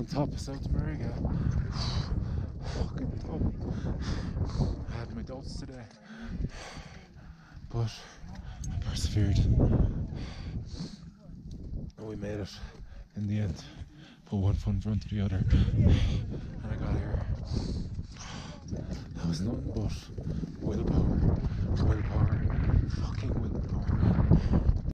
on top of South America. Fucking top. I had my doubts today, but I persevered. And we made it in the end. Put one foot in front of the other, and I got here. That was nothing but will.